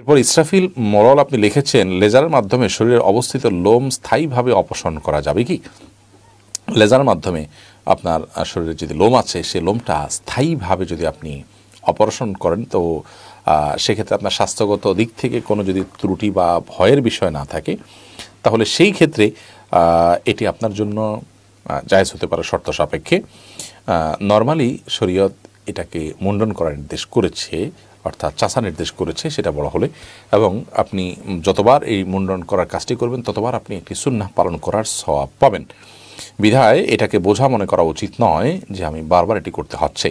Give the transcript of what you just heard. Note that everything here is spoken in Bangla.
এরপর ইসরাফিল মরল আপনি লিখেছেন লেজারের মাধ্যমে শরীরের অবস্থিত লোম স্থায়ীভাবে অপসারণ করা যাবে কি? লেজারের মাধ্যমে আপনার শরীরে যদি লোম আছে, সে লোমটা স্থায়ীভাবে যদি আপনি অপারেশন করেন, তো সেক্ষেত্রে আপনার স্বাস্থ্যগত দিক থেকে কোনো যদি ত্রুটি বা ভয়ের বিষয় না থাকে, তাহলে সেই ক্ষেত্রে এটি আপনার জন্য জায়েজ হতে পারে শর্ত সাপেক্ষে। নর্মালি শরীয়ত এটাকে মুন্ডন করার নির্দেশ করেছে অর্থাৎ চাষা নির্দেশ করেছে, সেটা বলা হলে। এবং আপনি যতবার এই মুন্ডন করার কাজটি করবেন, ততবার আপনি একটি সুন্না পালন করার স্বভাব পাবেন। বিধায় এটাকে বোঝা মনে করা উচিত নয় যে আমি বারবার এটি করতে হচ্ছে।